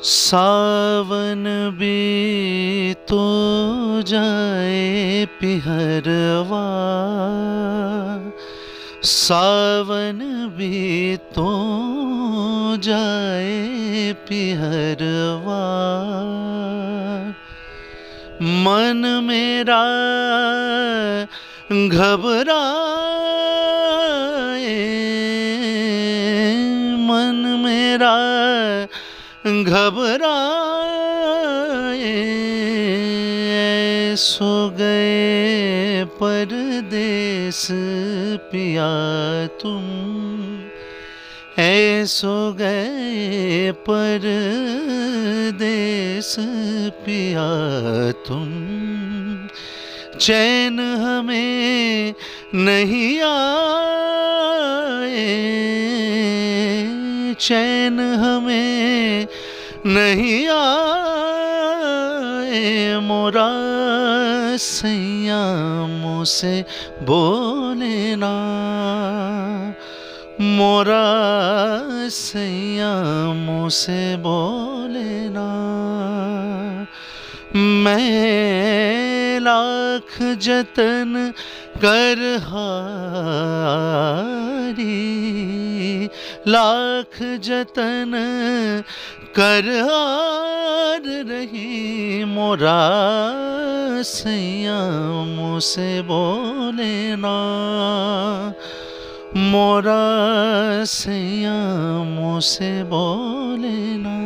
सावन भी तो जाए पिहरवा। सावन भी तो जाए पिहरवा मन मेरा घबराए। मन मेरा घबराए। सो गए परदेस पिया तुम। ऐसो गए परदेस पिया तुम। चैन हमें नहीं आए। चैन हमें नहीं आए। मोरा सैया मुझसे बोले ना मोरा सैया मुझसे बोले ना। मैं लाख जतन कर हारी, लाख जतन कर हार रही। मोरा सैया बोले ना। मोरा सैया मुझसे बोले ना